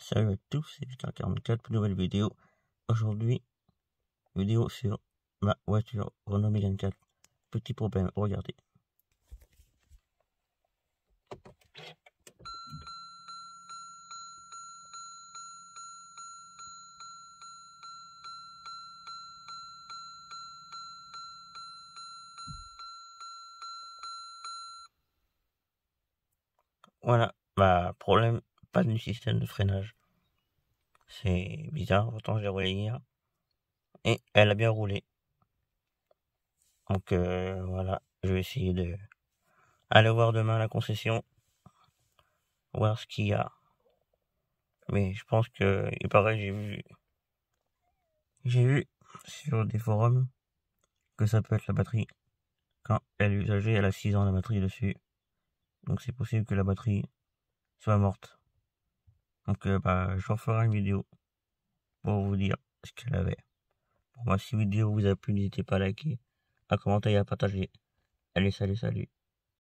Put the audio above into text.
Salut à tous, c'est Victor44 pour une nouvelle vidéo. Aujourd'hui, vidéo sur ma voiture Renault Mégane 4. Petit problème, regardez. Voilà, bah problème, pas du système de freinage. C'est bizarre, pourtant j'ai roulé hier. Et elle a bien roulé. Donc euh, voilà, je vais essayer de aller voir demain la concession. Voir ce qu'il y a. Mais je pense que, il paraît, j'ai vu, j'ai vu sur des forums que ça peut être la batterie. Quand elle est usagée, elle a 6 ans la batterie dessus. Donc c'est possible que la batterie soit morte. Donc euh, bah, je referai une vidéo pour vous dire ce qu'elle avait. Bon, moi, si la vidéo vous a plu, n'hésitez pas à liker, à commenter et à partager. Allez, salut, salut.